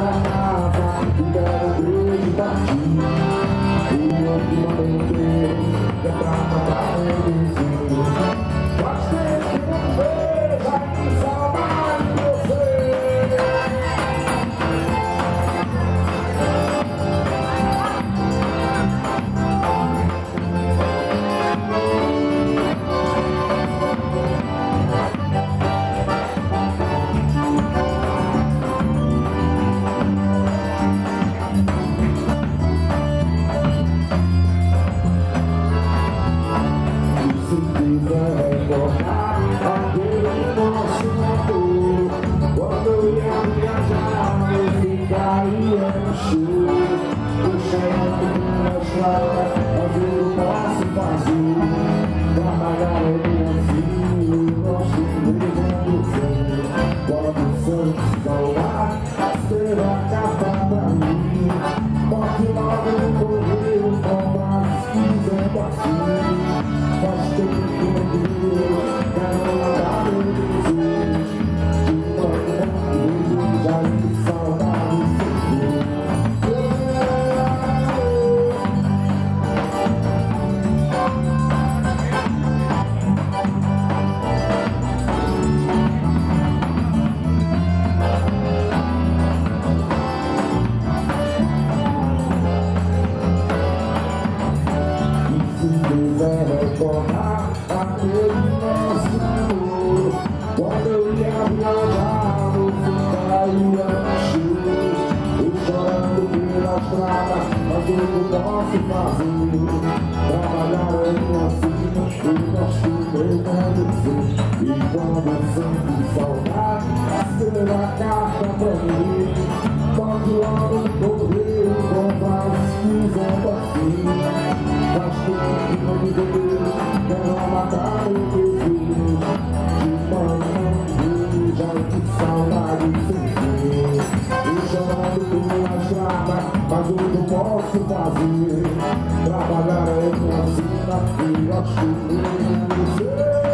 pra Se quiser recordar aquele nosso amor Quando eu ia viajar eu ficaria no show Puxando minha estrada, fazer o passo vazio Trabalhar é minha filha, gosto mesmo de você Quando Santos saudade, ter a pra Quando eu ia viajar, chão Eu pela estrada, mas eu não posso fazer Trabalhar é minha vida, eu gosto você E quando eu sinto saudade, escreva a carta pra mim. Pode logo correr, comprar se fazia Trabalhar é uma assinatura Chegou